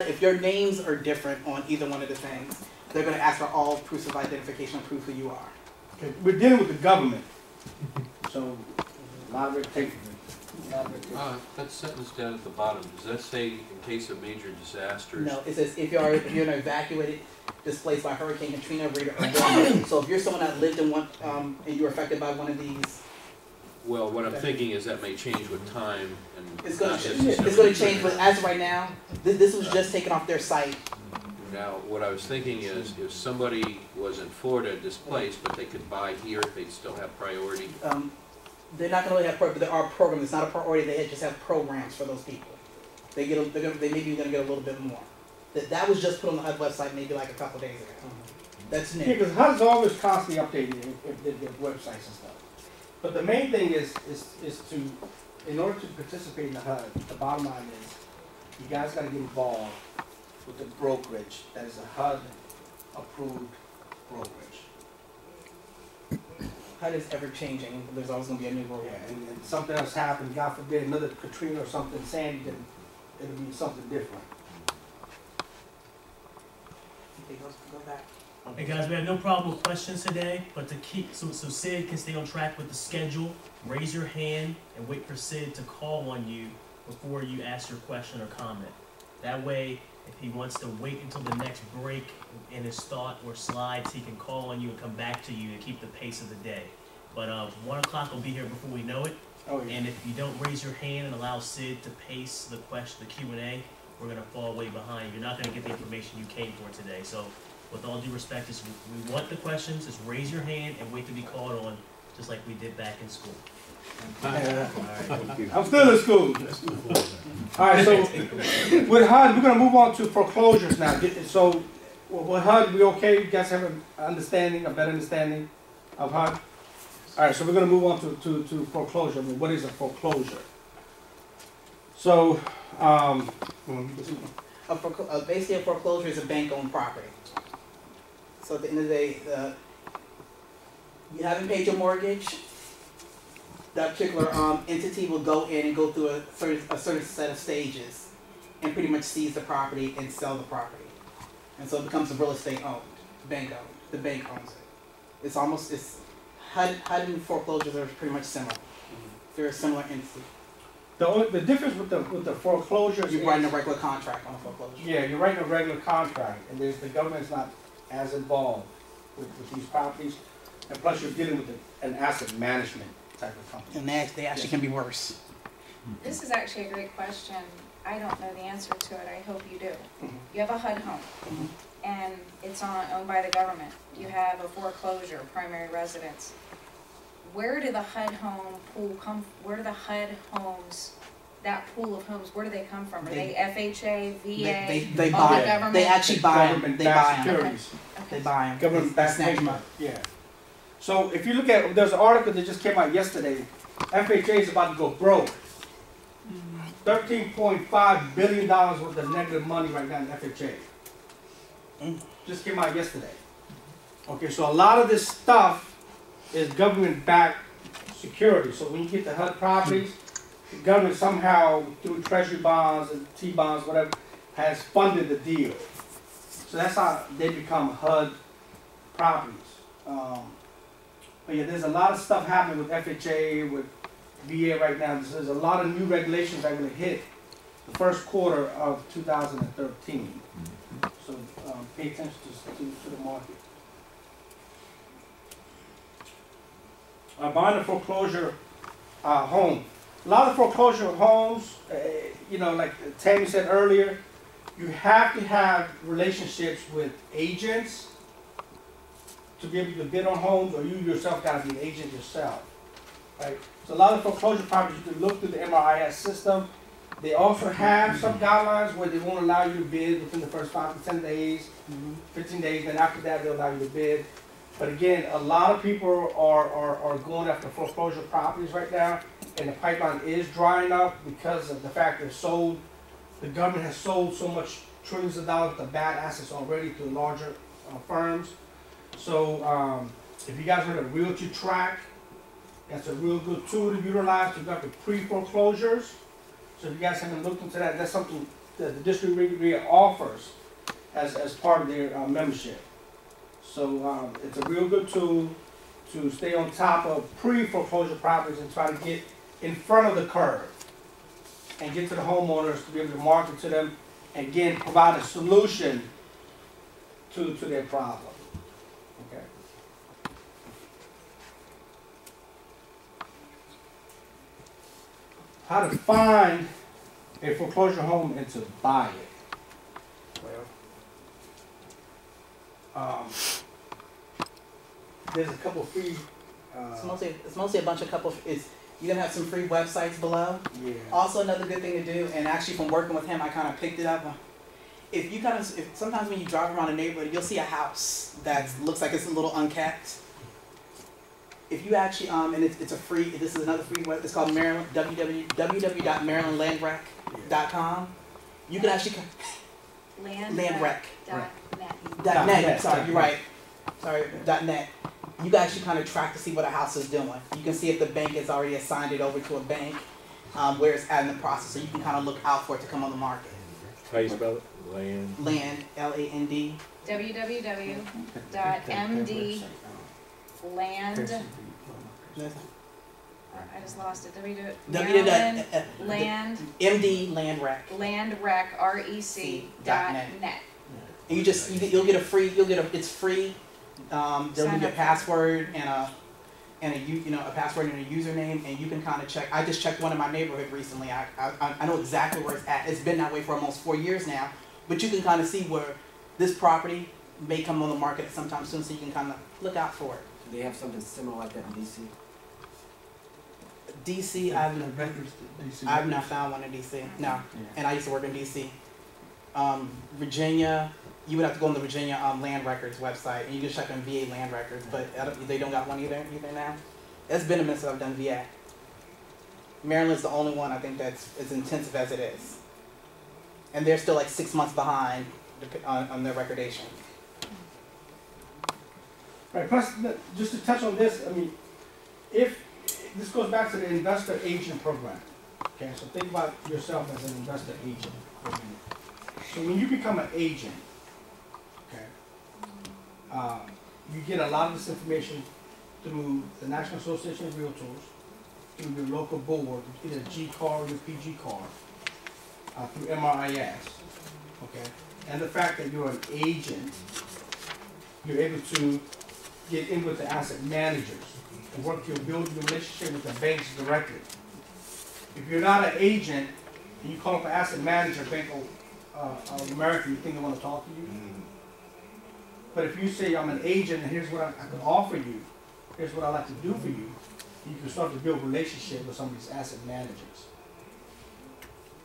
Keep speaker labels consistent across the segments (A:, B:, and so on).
A: if your names are different on either one of the things, they're gonna ask for all proofs of identification, proof who you are.
B: Okay, We're dealing with the government, so a lot of red tape. a lot of red tape.
C: Uh, that sentence down at the bottom, does that say in case of major disasters?
A: No, it says if you are, if you're evacuated, displaced by Hurricane Katrina, Rita, or Wilma. So if you're someone that lived in one, um, and you were affected by one of these,
C: Well, what I'm thinking is that may change with time and.
A: it's gonna,
C: not
A: ch-
C: necessarily
A: it's gonna change, but as of right now, this, this was just taken off their site.
C: Now, what I was thinking is if somebody was in Florida displaced, but they could buy here, they'd still have priority.
A: Um, they're not gonna really have, pro- but there are programs, it's not a priority, they just have programs for those people. They get, a- they're gonna, they maybe gonna get a little bit more. That, that was just put on the HUD website maybe like a couple days ago. That's
B: Yeah,
A: new.
B: because HUD's always constantly updating their, their, their websites and stuff. But the main thing is, is, is to, in order to participate in the HUD, the bottom line is, you guys gotta get involved with the brokerage that is a HUD approved brokerage.
A: HUD is ever changing, there's always gonna be a new rule.
B: Yeah, and, and something else happened, God forbid, another Katrina or something, Sandy, then it'll be something different.
A: Okay, go, go back.
D: Hey guys, we have no problem with questions today, but to keep, so, so Sid can stay on track with the schedule, raise your hand and wait for Sid to call on you before you ask your question or comment. That way, if he wants to wait until the next break in his thought or slides, he can call on you and come back to you to keep the pace of the day. But, uh, one o'clock will be here before we know it,
B: Oh, yeah.
D: and if you don't raise your hand and allow Sid to pace the question, the Q and A, we're gonna fall way behind. You're not gonna get the information you came for today. So, with all due respect, is we, we want the questions. Just raise your hand and wait to be called on, just like we did back in school.
B: I'm still in school. Alright, so with HUD, we're gonna move on to foreclosures now. So with HUD, we okay? You guys have an understanding, a better understanding of HUD? Alright, so we're gonna move on to, to, to foreclosure. I mean, what is a foreclosure? So, um,
A: A foreclo- uh, basically, a foreclosure is a bank-owned property. So at the end of the day, uh, you haven't paid your mortgage, that particular, um, entity will go in and go through a certain, a certain set of stages and pretty much seize the property and sell the property. And so it becomes a real estate owned, bank owned, the bank owns it. It's almost, it's, HUD, foreclosures are pretty much similar. They're a similar entity.
B: the, only- the difference with the, with the foreclosures
A: You're writing a regular contract on a foreclosure.
B: yeah, you're writing a regular contract and there's, the government's not as involved with, with these properties. And plus you're dealing with an asset management type of company.
A: And they, they actually can be worse.
E: This is actually a great question. I don't know the answer to it. I hope you do.
A: Mhm.
E: You have a HUD home,
A: Mhm.
E: and it's on, owned by the government. You have a foreclosure, primary residence. Where do the HUD home pool come, where do the HUD homes, that pool of homes, where do they come from? Are they FHA,
A: They, they,
E: VA?
A: they
E: all
A: buy
E: the
A: them.
E: government?
A: They actually buy them. They buy them.
B: securities.
A: They buy them.
B: Government backed
A: snatch them
B: paper,
A: up.
B: yeah. So if you look at, there's an article that just came out yesterday, FHA is about to go broke. Thirteen point five billion dollars worth of negative money right now in FHA.
A: Mm.
B: Just came out yesterday. Okay, so a lot of this stuff is government backed security, so when you get the HUD properties, the government somehow through treasury bonds and T bonds, whatever, has funded the deal. So that's how they become HUD properties. Um, but yeah, there's a lot of stuff happening with FHA, with VA right now. There's, a lot of new regulations that will hit the first quarter of 2013. So um, pay attention to, to, to the market. Uh, buying a foreclosure uh, home. A lot of foreclosure homes, uh, you know, like Tammy said earlier, you have to have relationships with agents to be able to bid on homes, or you yourself gotta be an agent yourself, right? So a lot of foreclosure properties, you can look through the MRIS system. They also have some guidelines where they won't allow you to bid within the first five to ten days,
A: Mhm.
B: fifteen days, then after that, they'll allow you to bid. But again, a lot of people are, are, are going after foreclosure properties right now, and the pipeline is drying up because of the fact they're sold. The government has sold so much trillions of dollars of bad assets already to larger uh, firms. So, um, if you guys heard of RealtyTrac, that's a real good tool to utilize to go after pre-foreclosures. So if you guys haven't looked into that, that's something that the district REA offers as, as part of their, uh, membership. So, um, it's a real good tool to stay on top of pre-foreclosure properties and try to get in front of the curve and get to the homeowners to be able to market to them, and again, provide a solution to, to their problem. Okay? How to find a foreclosure home and to buy it. Well, um, there's a couple free, uh,
A: It's mostly, it's mostly a bunch of couple, it's, you're gonna have some free websites below.
B: yeah.
A: Also, another good thing to do, and actually from working with him, I kind of picked it up. If you kind of, if sometimes when you drive around a neighborhood, you'll see a house that looks like it's a little unkept. If you actually, um, and it's, it's a free, this is another free web, it's called Maryland, www, www.marylandlandrec.com. You can actually,
E: Land.
A: land rec,
E: Dot net.
A: dot
B: Dot
A: net,
B: net,
A: sorry, you're
B: net.
A: right. Sorry, dot net. You can actually kind of track to see what a house is doing. You can see if the bank has already assigned it over to a bank, um, where it's at in the process, so you can kind of look out for it to come on the market.
F: How you spell it? Land.
A: Land, L A N D.
E: www dot md land, I just lost it, W,
A: W
E: Maryland
A: dot,
E: land,
A: M D Land Rec.
E: land rec, R E C
A: Dot
E: dot
A: net.
E: net.
A: And you just, you, you'll get a free, you'll get a, it's free. Um, they'll
E: Sign
A: give you a
E: up for it.
A: password and a, and a, you, you know, a password and a username, and you can kind of check. I just checked one in my neighborhood recently. I, I, I know exactly where it's at. It's been that way for almost four years now. But you can kind of see where this property may come on the market sometime soon, so you can kind of look out for it.
G: Do they have something similar like that in DC?
A: DC, I've not, I've not found one in DC. No. and I used to work in DC. Um, Virginia, you would have to go on the Virginia um, Land Records website, and you can check on VA Land Records, but don't, they don't got one either either now. It's been a minute since I've done VA. Maryland's the only one I think that's as intensive as it is, and they're still like six months behind on, on their recordation.
B: Right, plus, just to touch on this, I mean, if, this goes back to the investor agent program. Okay, so think about yourself as an investor agent. So when you become an agent, uh, you get a lot of this information through the National Association of Realtors, through your local board, either G car or your PGCAR, uh, through MRIS, okay? And the fact that you're an agent, you're able to get in with the asset managers and work your build a relationship with the banks directly. If you're not an agent and you call up an asset manager, Bank of, uh, America, you think they wanna talk to you? But if you say, I'm an agent and here's what I, I can offer you, here's what I'd like to do for you, you can start to build relationship with some of these asset managers.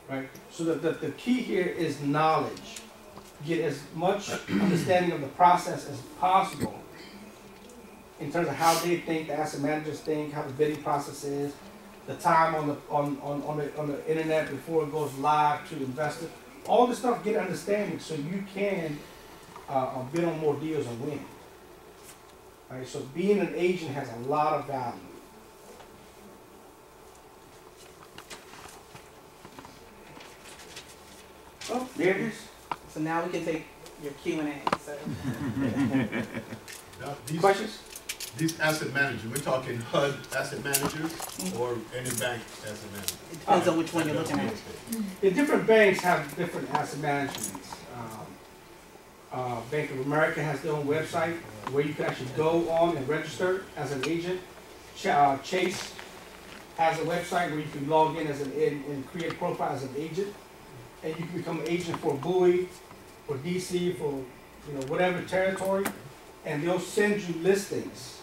B: Right? So the, the, the key here is knowledge. Get as much understanding of the process as possible in terms of how they think, the asset managers think, how the bidding process is, the time on the, on, on, on the, on the internet before it goes live to investors. All this stuff, get understanding so you can, uh, uh, bid on more deals and win. Alright, so being an agent has a lot of value. Oh, there it is.
A: So now we can take your Q and A. So
H: Now, these,
B: Questions?
H: these asset managers, we're talking HUD asset managers or any bank asset manager?
A: it depends on which one you're looking at.
B: The different banks have different asset managements. Um, Uh, Bank of America has their own website where you can actually go on and register as an agent. Ch- uh, Chase has a website where you can log in as an, and, and create a profile as an agent. And you can become an agent for Bowie, for DC, for, you know, whatever territory, and they'll send you listings.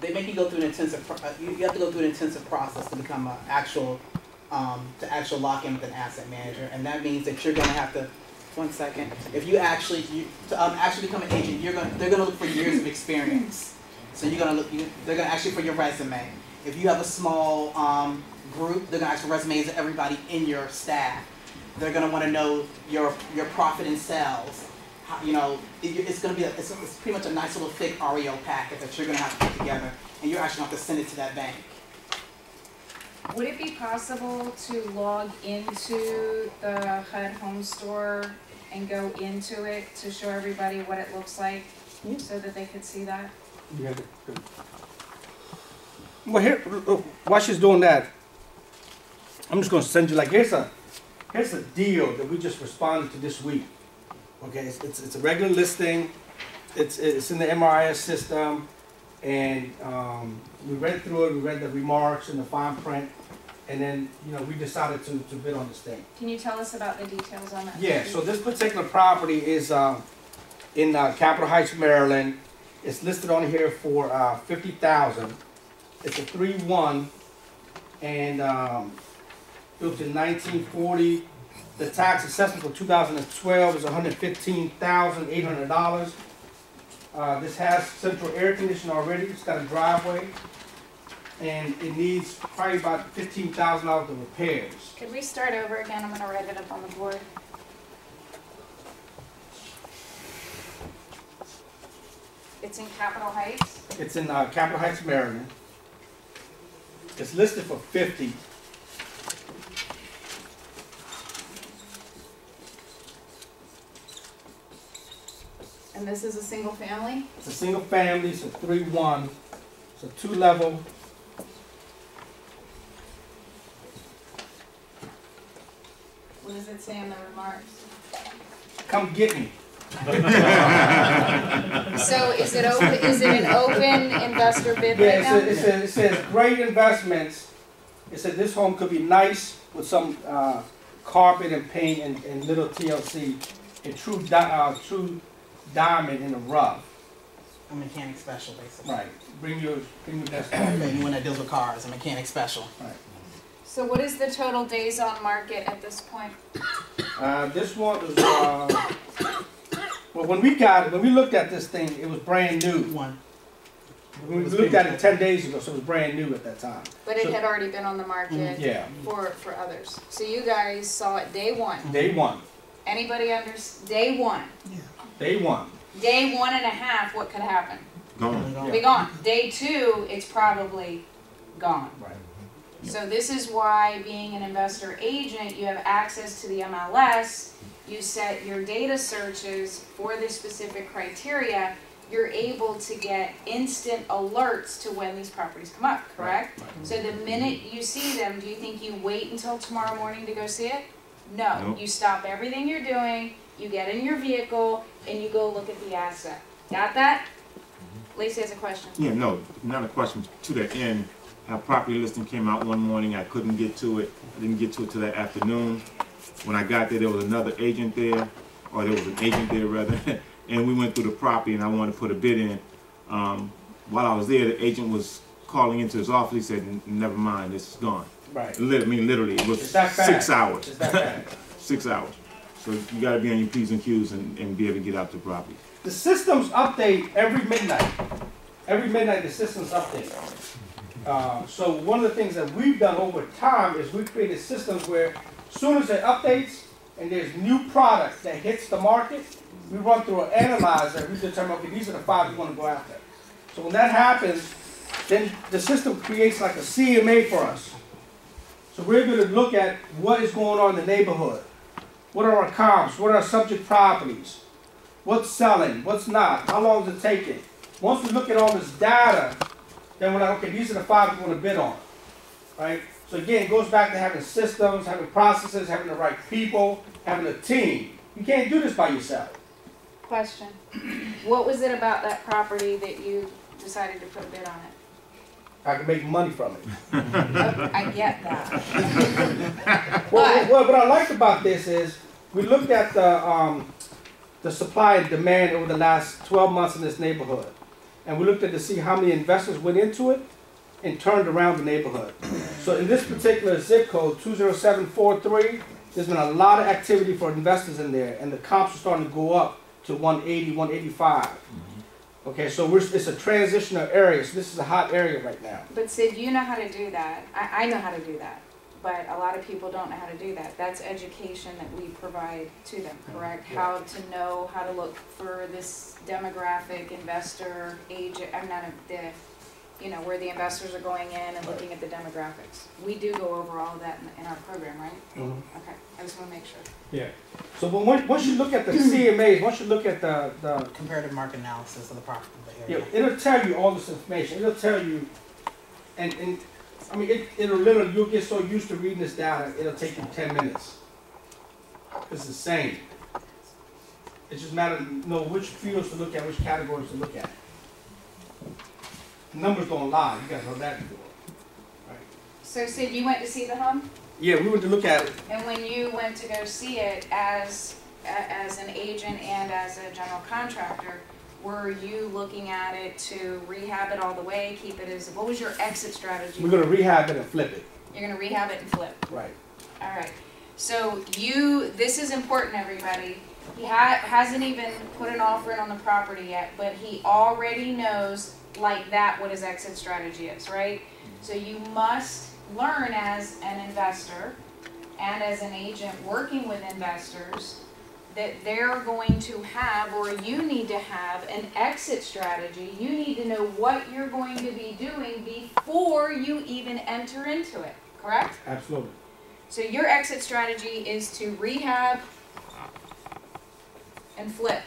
A: they make you go through an intensive, uh, you, have to go through an intensive process to become an actual, um, to actual lock in with an asset manager, and that means that you're gonna have to, one second, if you actually, you, to, um, actually become an agent, you're gonna, they're gonna look for years of experience. So you're gonna look, you, they're gonna you for your resume. If you have a small, um, group, they're gonna ask for resumes of everybody in your staff. They're gonna wanna know your, your profit and sales, how, you know, it, it's gonna be, a, it's, it's pretty much a nice little thick REO packet that you're gonna have to put together, and you're actually gonna have to send it to that bank.
E: Would it be possible to log into the HUD home store and go into it to show everybody what it looks like?
A: Yeah.
E: So that they could see that?
B: Yeah. Well, here, look, while she's doing that, I'm just gonna send you, like, here's a, here's a deal that we just responded to this week. Okay, it's, it's, it's a regular listing, it's, it's in the MRIS system, and, um, we read through it, we read the remarks and the fine print, and then, you know, we decided to, to bid on this thing.
E: Can you tell us about the details on that?
B: Yeah, so this particular property is, uh, in, uh, Capitol Heights, Maryland. It's listed on here for, uh, fifty thousand. It's a three-one, and, um, built in nineteen forty. The tax assessment for two thousand and twelve is hundred fifteen thousand, eight hundred dollars. Uh, this has central air conditioning already, it's got a driveway, and it needs probably about fifteen thousand dollars of repairs.
E: Could we start over again? I'm gonna write it up on the board. It's in Capitol Heights.
B: It's in uh, Capitol Heights, Maryland. It's listed for fifty.
E: And this is a single family?
B: It's a single family, it's a three-one, it's a two-level.
E: What does it say in the remarks?
B: Come get me.
E: So is it open, is it an open investor bid
B: Yeah,
E: right
B: it
E: now?
B: says, it says, it says great investments. It said this home could be nice with some, uh, carpet and paint and, and little TLC. A true di- uh, true diamond in the rough.
A: A mechanic special, basically.
B: Right. Bring your, bring your best.
A: Anyone that deals with cars, a mechanic special.
E: So what is the total days on market at this point?
B: Uh, this one was, uh, well, when we got it, when we looked at this thing, it was brand new.
A: One.
B: We looked at it ten days ago, so it was brand new at that time.
E: But it
B: So-
E: had already been on the market
B: Yeah,
E: for, for others. So you guys saw it day one.
B: day one,
E: Anybody under, day one? Yeah.
B: day one.
E: Day one and a half, what could happen?
A: Gone.
E: Be gone. Day two, it's probably gone.
B: Right.
E: So this is why being an investor agent, you have access to the MLS. You set your data searches for the specific criteria. You're able to get instant alerts to when these properties come up, correct? So the minute you see them, do you think you wait until tomorrow morning to go see it? No,
F: Nope.
E: you stop everything you're doing, you get in your vehicle, and you go look at the asset. Got that? Mm-hmm. Lacey has a question.
I: Yeah, no, not a question. To that end, our property listing came out one morning. I couldn't get to it. I didn't get to it till that afternoon. When I got there, there was another agent there, or there was an agent there rather, and we went through the property and I wanted to put a bid in. Um, while I was there, the agent was calling into his office. He said, "Never mind, this is gone."
B: Right.
I: Lit- I mean, literally, it was
B: It's that fast.
I: six hours.
B: It's that bad.
I: Six hours. So you got to be on your p's and q's and, and be able to get out the property.
B: The systems update every midnight. Every midnight, the systems update. Uh, so one of the things that we've done over time is we've created systems where as soon as it updates and there's new product that hits the market, we run through an analyzer, we determine, okay, these are the five we want to go after. So when that happens, then the system creates like a CMA for us. So we're going to look at what is going on in the neighborhood. What are our comps? What are our subject properties? What's selling? What's not? How long is it taking? Once we look at all this data, then we're like, okay, these are the five we want to bid on. Right? So again, it goes back to having systems, having processes, having the right people, having a team. You can't do this by yourself.
E: Question. What was it about that property that you decided to put a bid on it?
B: I can make money from it.
E: Oh, I get that.
B: Well,
E: But-
B: well, what I liked about this is we looked at the um, the supply and demand over the last 12 months in this neighborhood, and we looked at to see how many investors went into it and turned around the neighborhood. So in this particular zip code, 20743, there's been a lot of activity for investors in there, and the comps are starting to go up to 180, 185. Mm-hmm. Okay, so we're, it's a transitional area, so this is a hot area right now.
E: But Sid, you know how to do that. I, I know how to do that. But a lot of people don't know how to do that. That's education that we provide to them, correct? How to know how to look for this demographic, investor, age. I'm not a, the you know, where the investors are going in and looking at the demographics. We do go over all of that in, in our program, right? Mm-hmm. Okay, I just wanna make sure.
B: Yeah. So, but once, once you look at the CMAs, once you look at the, the,
A: Comparative market analysis of the property, the
B: yeah, it'll tell you all this information. It'll tell you, and, and, I mean, it, it'll literally, you'll get so used to reading this data, it'll take you ten minutes. It's the same. It's just a matter of know which fields to look at, which categories to look at. Numbers don't lie, you guys know that before.
E: So Sid, you went to see the home?
B: Yeah, we went to look at it,
E: And when you went to go see it as, as an agent and as a general contractor, were you looking at it to rehab it all the way, keep it as, what was your exit strategy?
B: we're gonna rehab it and flip it,
E: You're gonna rehab it and flip.
B: right.
E: All right, so you, this is important, everybody. He ha- hasn't even put an offer in on the property yet, but he already knows like that what his exit strategy is, right? So you must learn as an investor and as an agent working with investors that they're going to have, or you need to have, an exit strategy. You need to know what you're going to be doing before you even enter into it, correct?
B: Absolutely.
E: So your exit strategy is to rehab and flip.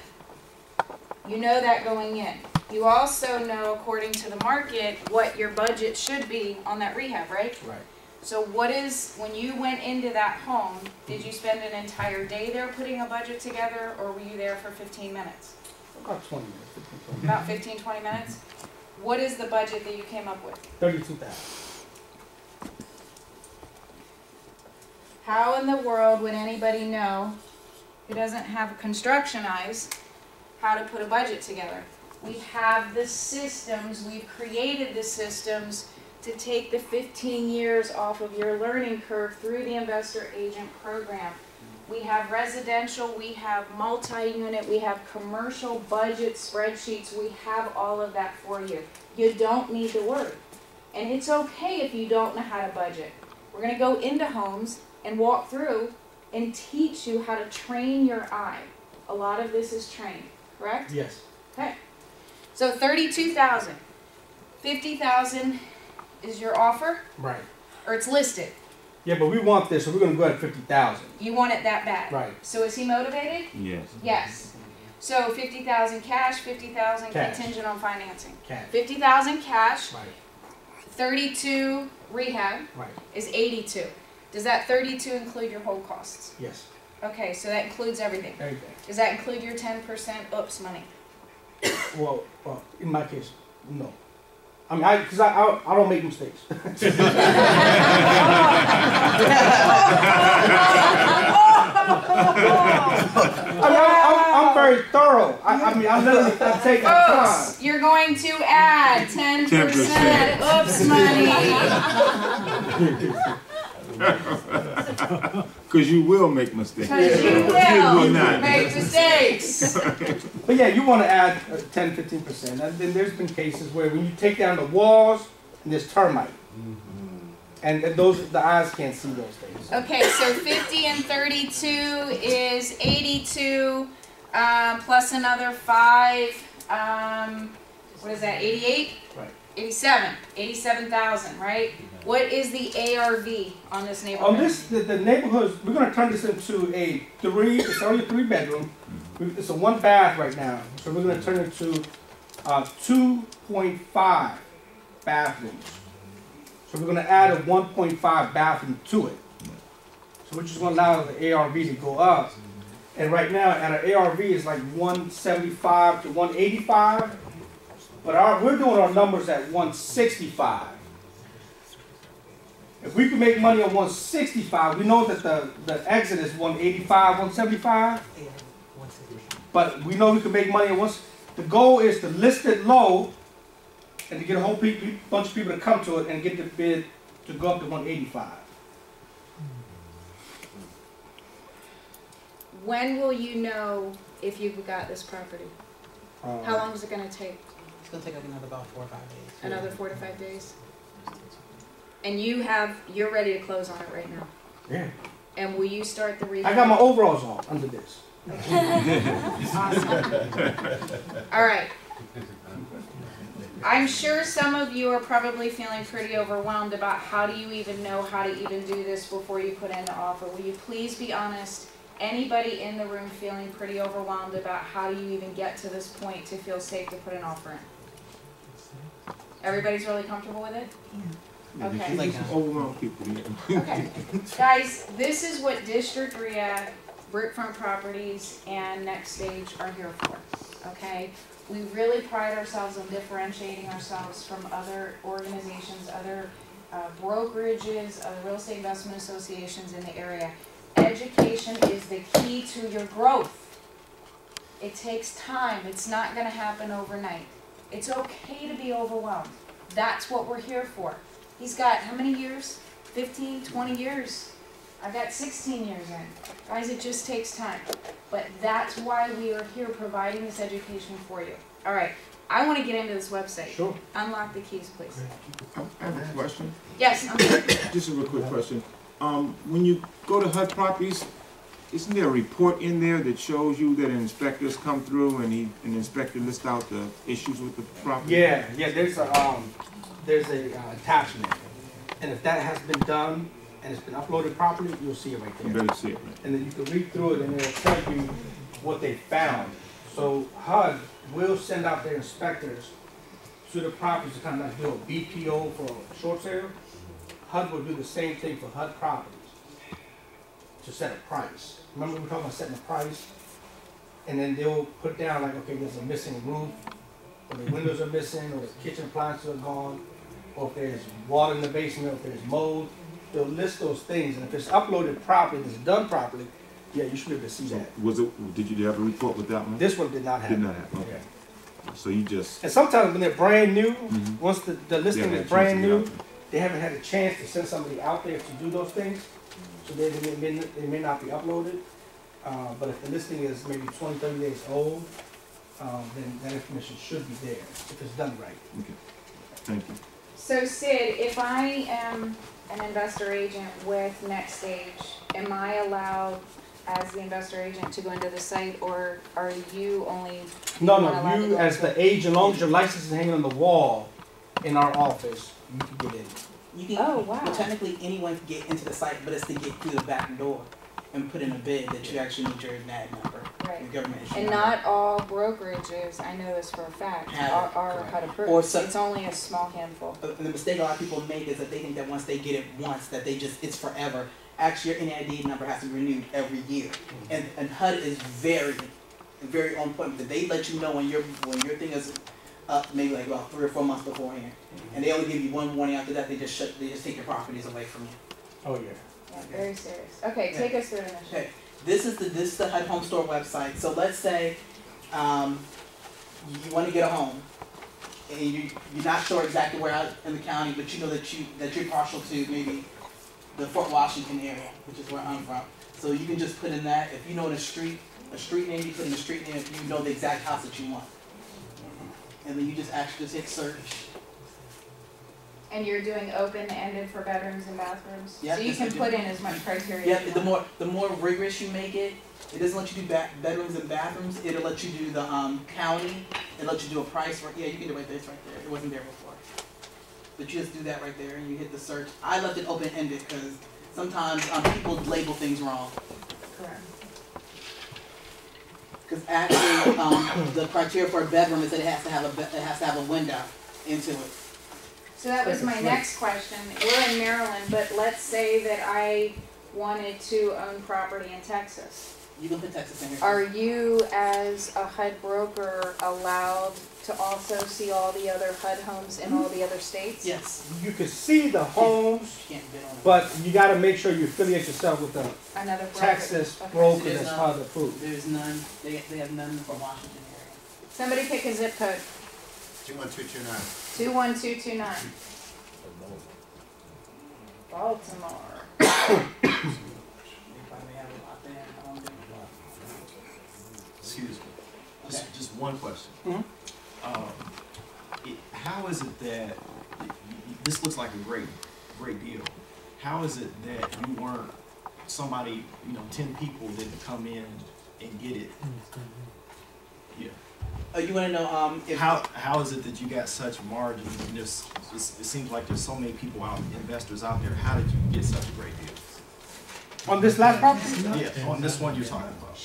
E: You know that going in. You also know, according to the market, what your budget should be on that rehab, right?
B: Right.
E: So what is, when you went into that home, did you spend an entire day there putting a budget together, or were you there for fifteen minutes?
B: About twenty minutes, fifteen, twenty.
E: About 15, 20 minutes? What is the budget that you came up with?
B: Thirty-two thousand.
E: How in the world would anybody know who doesn't have construction eyes how to put a budget together? We have the systems, we've created the systems to take the 15 years off of your learning curve through the investor agent program. We have residential, we have multi-unit, we have commercial budget spreadsheets. We have all of that for you. You don't need to worry. And it's okay if you don't know how to budget. We're going to go into homes and walk through and teach you how to train your eye. A lot of this is trained, correct?
B: Yes.
E: Okay. So 32,000, 50,000, is your offer,
B: Right.
E: or it's listed.
B: Yeah, but we want this, so we're gonna go at fifty thousand.
E: You want it that bad.
B: Right.
E: So is he motivated?
I: Yes.
E: Yes. So fifty thousand cash, fifty thousand contingent on financing.
B: Cash.
E: Fifty thousand cash,
B: Right.
E: thirty-two rehab
B: Right.
E: is eighty-two. Does that thirty-two include your whole costs?
B: Yes.
E: Okay, so that includes everything.
B: Everything.
E: Does that include your ten percent oops money?
B: Well, well, in my case, no. I mean, I, cause I, I, I don't make mistakes. I mean, I'm, I'm, I'm very thorough. I, I mean, I'm literally, I take my time.
E: Oops, you're going to add ten percent oops money.
I: Cause you will make mistakes.
E: Cause you
I: You
E: will
I: will not.
E: make mistakes.
B: But yeah, you wanna add uh, 10, 15 percent. And then there's been cases where when you take down the walls, and there's termite. And, and those, the eyes can't see those things.
E: Okay, so fifty and thirty-two is eighty-two, um, plus another five, um, what is that, eighty-eight?
B: Right.
E: Eighty-seven, eighty-seven thousand, right? What is the ARV on this neighborhood?
B: On this, the, the neighborhoods, we're gonna turn this into a three, it's already a three bedroom. It's a one bath right now, so we're gonna turn it to, uh, two point five bathrooms. So we're gonna add a one point five bathroom to it. So we're just gonna allow the ARV to go up. And right now, at our ARV is like one seventy-five to one eighty-five. But our, we're doing our numbers at one sixty-five. If we can make money on one sixty-five, we know that the, the exit is one eighty-five, one seventy-five, but we know we can make money on one, the goal is to list it low and to get a whole pe- pe- bunch of people to come to it and get the bid to go up to one eighty-five.
E: When will you know if you've got this property? How um, long is it gonna take?
A: It's gonna take like another about four or five days.
E: Another four to five days? And you have, you're ready to close on it right now?
B: Yeah.
E: And will you start the rehab?
B: I got my overalls on under this.
E: Awesome. All right. I'm sure some of you are probably feeling pretty overwhelmed about how do you even know how to even do this before you put in the offer. Will you please be honest? Anybody in the room feeling pretty overwhelmed about how do you even get to this point to feel safe to put an offer in? Everybody's really comfortable with it? Yeah. Okay.
I: Like people. yeah.
E: Okay, guys, this is what District RIA, Brickfront Properties, and Next Stage are here for, okay? We really pride ourselves on differentiating ourselves from other organizations, other uh, brokerages, other real estate investment associations in the area. Education is the key to your growth. It takes time, it's not gonna happen overnight. It's okay to be overwhelmed. That's what we're here for. He's got how many years? 15, 20 years. I've got 16 years in. Guys, it just takes time. But that's why we are here providing this education for you. All right, I want to get into this website.
B: Sure.
E: Unlock the keys, please.
I: I have a question.
E: Yes, I'm.
I: Just a real quick question. Um, when you go to HUD properties, isn't there a report in there that shows you that inspectors come through and he, an inspector lists out the issues with the property?
B: Yeah, yeah, there's a, um, there's a uh, attachment. And if that has been done and it's been uploaded properly, you'll see it right there.
I: You better see it, man.
B: And then you can read through it and it'll tell you what they found. So HUD will send out their inspectors to the properties to kind of like do a BPO for a short sale. HUD will do the same thing for HUD properties to set a price. Remember we were talking about setting a price? And then they'll put down like, okay, there's a missing roof, or the windows are missing, or the kitchen appliances are gone, or if there's water in the basement, or if there's mold. They'll list those things, and if it's uploaded properly, if it's done properly, yeah, you should be able to see
I: So
B: that.
I: was it, did you have a report with that one?
B: This one did not have.
I: Did not have, okay.
B: Yeah.
I: So you just.
B: And sometimes when they're brand new,
I: Mhm.
B: once the, the listing is brand new, they haven't had a chance to send somebody out there to do those things. So they, they may, they may not be uploaded. Uh, but if the listing is maybe 20, 30 days old, um, then that information should be there if it's done right.
I: Thank you.
E: So Sid, if I am an investor agent with Next Stage, am I allowed as the investor agent to go into the site or are you only?
B: No, no, you as the agent, as long as your license is hanging on the wall in our office, you can get in.
A: You can,
E: Oh, wow.
A: well, technically anyone can get into the site, but it's to get through the back door and put in a bid that you actually need your NAID number,
E: Right.
A: your government
E: And
A: number.
E: not all brokerages, I know this for a fact,
A: Have
E: are, are
A: correct.
E: HUD approved.
A: Or some-
E: It's only a small handful.
A: The mistake a lot of people make is that they think that once they get it once, that they just, it's forever. Actually, your NAID number has to be renewed every year. Mm-hmm. And, and HUD is very, very on point, because they let you know when your, when your thing is up, maybe like about three or four months beforehand. And they only give you one warning after that, they just shut, they just take your properties away from you.
B: Oh, yeah.
E: Yeah, very serious. Okay, take us through it, Michelle.
A: Okay, this is the, this is the HUD Home Store website, so let's say, um, you, you wanna get a home. And you, you're not sure exactly where out in the county, but you know that you, that you're partial to maybe the Fort Washington area, which is where I'm from. So you can just put in that, if you know the street, a street name, you put in the street name, if you know the exact house that you want. And then you just actually just hit search.
E: And you're doing open-ended for bedrooms and bathrooms?
A: Yeah,
E: So you can put in as much criteria
A: Yeah, the more the more rigorous you make it, it doesn't let you do bedrooms and bathrooms. It'll let you do the um, county. It lets you do a price. Right, yeah, you can do it right there. It's right there. It wasn't there before. But you just do that right there, and you hit the search. I left it open ended because sometimes um, people label things wrong.
E: Correct.
A: Because actually, um, the criteria for a bedroom is that it has to have a it has to have a window into it.
E: So that was my next question. We're in Maryland, but let's say that I wanted to own property in Texas.
A: You can put Texas in here.
E: Are you, as a HUD broker, allowed to also see all the other HUD homes in all the other states?
A: Yes.
B: You can see the homes,
A: You can't bid on it.
B: but you gotta make sure you affiliate yourself with the
E: Another broker?
B: Texas
E: Okay.
B: broker
A: There's
B: that's
A: none.
B: HUD approved.
A: There's none. They they have none for Washington area.
E: Somebody pick a zip code.
H: Two one two two nine.
E: Two one two two nine. Baltimore.
A: They probably have a lot there. I don't know.
J: Excuse me, just,
A: Okay.
J: just one question.
A: Mhm.
J: Um, it, how is it that, y- y- this looks like a great, great deal. How is it that you weren't, somebody, you know, ten people didn't come in and get it Yeah.
A: Uh, you wanna know, um, if.
J: How, how is it that you got such margins? And there's, it's- it seems like there's so many people out, investors out there. How did you get such a great deal?
B: On this last property?
J: Yeah, on this one you're talking about.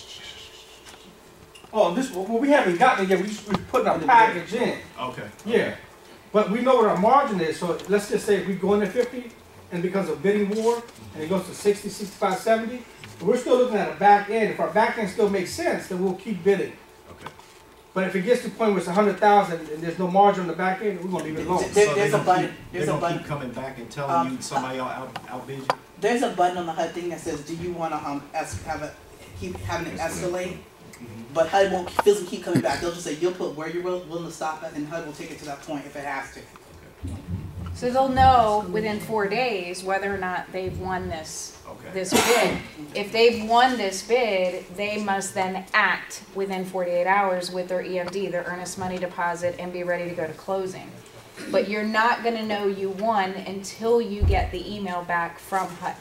B: Oh, this, well, we haven't gotten it yet, we, we putting our package in.
J: Okay.
B: Yeah, but we know what our margin is, so let's just say if we go in at fifty, and it becomes a bidding war, and it goes to 60, 65, 70, we're still looking at a back end, if our back end still makes sense, then we'll keep bidding.
J: Okay.
B: But if it gets to the point where it's a hundred thousand, and there's no margin on the back end, we're gonna leave it alone.
A: There-
J: So
A: there's
J: they
A: a
J: gonna
A: button-
J: keep-
A: there's a
J: They're
A: button.
J: keep coming back and telling
A: Um,
J: you somebody out, out, outbid you?
A: There's a button on the HUD thing that says, do you wanna, um, es- have a, keep having it escalate? But HUD won't physically keep coming back, they'll just say, you'll put where you're willing to stop at, and HUD will take it to that point if it has to.
E: So they'll know within four days whether or not they've won this,
J: Okay.
E: this bid. If they've won this bid, they must then act within forty-eight hours with their EMD, their earnest money deposit, and be ready to go to closing. But you're not gonna know you won until you get the email back from HUD.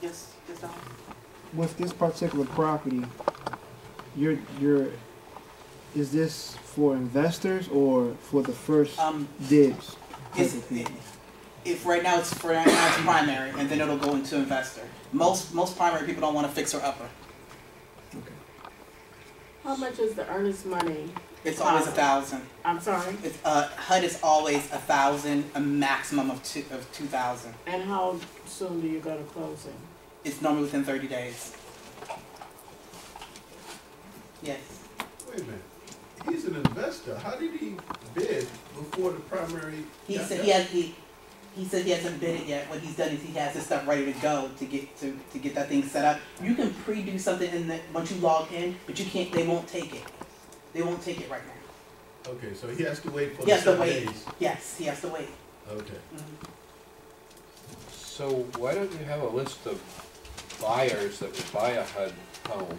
A: Yes, yes, Don?
K: with this particular property, you're, you're, is this for investors or for the first
A: Um,
K: dibs? type
A: It's,
K: of
A: if right now it's for now it's primary, and then it'll go into investor. Most most primary people don't want to fix or upper.
L: How much is the earnest money?
A: It's always a thousand.
L: I'm sorry,
A: It's uh HUD is always a thousand, a maximum of two of two thousand.
L: and how soon do you go to closing?
A: It's normally within thirty days. Yes.
H: Wait a minute, he's an investor, how did he bid before the primary?
A: He
H: got
A: said
H: done?
A: he has he, he said he hasn't bid it yet. What he's done is he has his stuff ready to go to get to to get that thing set up. You can pre-do something in the once you log in, but you can't. They won't take it. They won't take it right now.
H: Okay, so he has to wait for
A: He
H: the
A: has to wait.
H: days.
A: Yes, he has to wait.
H: Okay.
A: Mhm.
C: So why don't you have a list of buyers that would buy a HUD home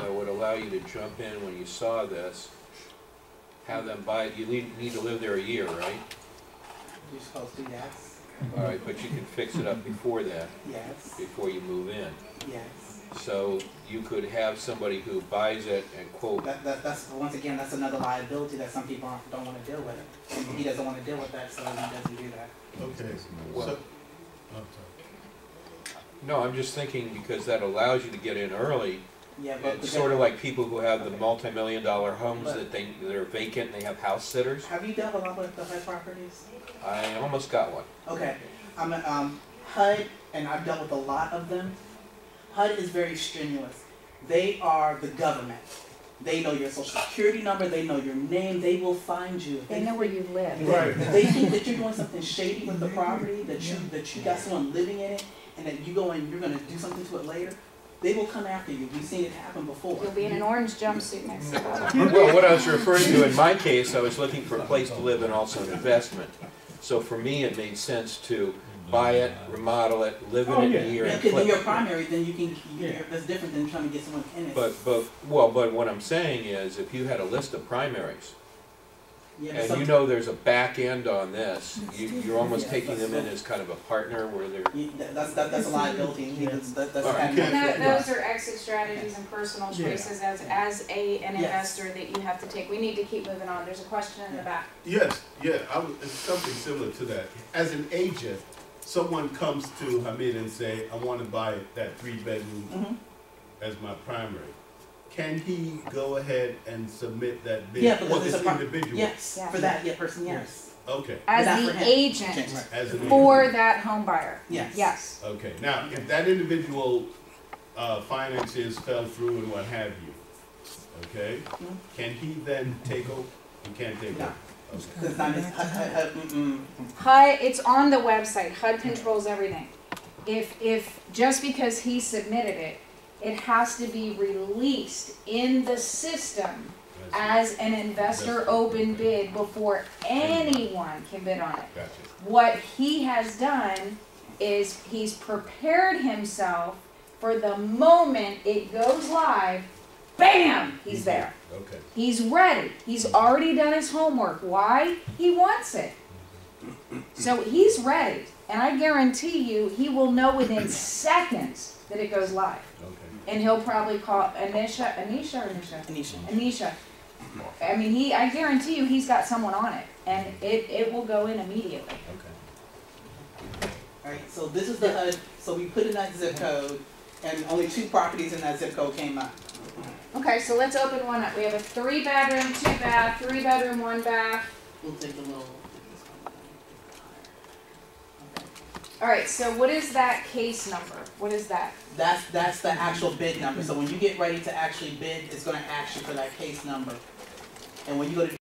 C: that would allow you to jump in when you saw this? Have them buy it, you need, need to live there a year, right?
A: You're supposed to. Yes.
C: All right, but you can fix it up before that,
A: Yes.
C: before you move in.
A: Yes.
C: So you could have somebody who buys it and quote,
A: That, that that's once again that's another liability that some people aren't, don't want to deal with. And he doesn't want to deal with that, so he doesn't do that.
H: Okay,
C: Well-
H: so, oh, sorry.
C: no, I'm just thinking because that allows you to get in early.
A: Yeah, but
C: It's sort of like people who have the multi-million dollar homes that they, that are vacant and they have house sitters.
A: Have you dealt a lot with the HUD properties?
C: I almost got one.
A: Okay, I'm a, um, HUD, and I've dealt with a lot of them. HUD is very strenuous. They are the government. They know your social security number. They know your name. They will find you. If
E: They know where you live.
B: Right.
A: If they think that you're doing something shady with the property, that you that you got someone living in it, and that you go and you're gonna do something to it later, they will come after you. We've seen it happen before.
E: You'll be in an orange jumpsuit next to HUD.
C: Well, what I was referring to in my case, I was looking for a place to live and also an investment. So for me, it made sense to buy it, remodel it, live
B: Oh,
C: in
B: yeah.
C: it a year
A: Yeah,
C: and
A: because then
C: flip
A: you're
C: it.
A: primary, then you can.
B: Yeah.
A: You're, that's different than trying to get someone in it.
C: But, but, well, but what I'm saying is, if you had a list of primaries,
A: yeah,
C: and you know there's a back end on this, you, you're almost
A: Yeah,
C: taking them in as kind of a partner where they're,
A: you- that's that, that's a liability. and he does- that, that's
C: All right,
A: kind
H: you
E: that, those are exit strategies and personal
B: Yeah.
E: choices as, as a, an
A: Yes.
E: investor that you have to take. We need to keep moving on. There's a question in the back.
H: Yes, yeah, I was, it's something similar to that. As an agent, someone comes to Hameed and say, I wanna buy that three bedroom
A: Mhm.
H: as my primary. Can he go ahead and submit that bid
A: Yeah,
H: for this
A: a
H: individual?
A: Yes,
E: Yeah.
A: for that, yeah, person, yes.
H: Okay,
E: As the
A: for
E: agent
A: Okay.
H: as
E: for
H: agent.
E: that home buyer.
A: Yes.
E: Yes.
H: Okay, now, if that individual, uh, finances fell through and what have you, okay?
A: Mhm.
H: Can he then take over? He can't take
A: No.
H: over? Okay.
A: Because not his, uh, uh, uh.
E: HUD, it's on the website. HUD controls everything. If, if, just because he submitted it, it has to be released in the system as an investor open bid before anyone can bid on it.
H: Gotcha.
E: What he has done is he's prepared himself for the moment it goes live, bam, he's there.
H: Okay.
E: He's ready. He's already done his homework. Why? He wants it. So he's ready. And I guarantee you, he will know within seconds that it goes live.
H: Okay.
E: And he'll probably call Anisha, Anisha or Anisha?
A: Anisha.
E: Anisha. I mean, he, I guarantee you, he's got someone on it, and it, it will go in immediately.
J: Okay.
A: Alright, so this is the HUD, so we put in that zip code, and only two properties in that zip code came up.
E: Okay, so let's open one up. We have a three bedroom, two bath, three bedroom, one bath.
A: We'll take a little.
E: Alright, so what is that case number? What is that?
A: That's, that's the actual bid number, so when you get ready to actually bid, it's gonna ask you for that case number. And when you go to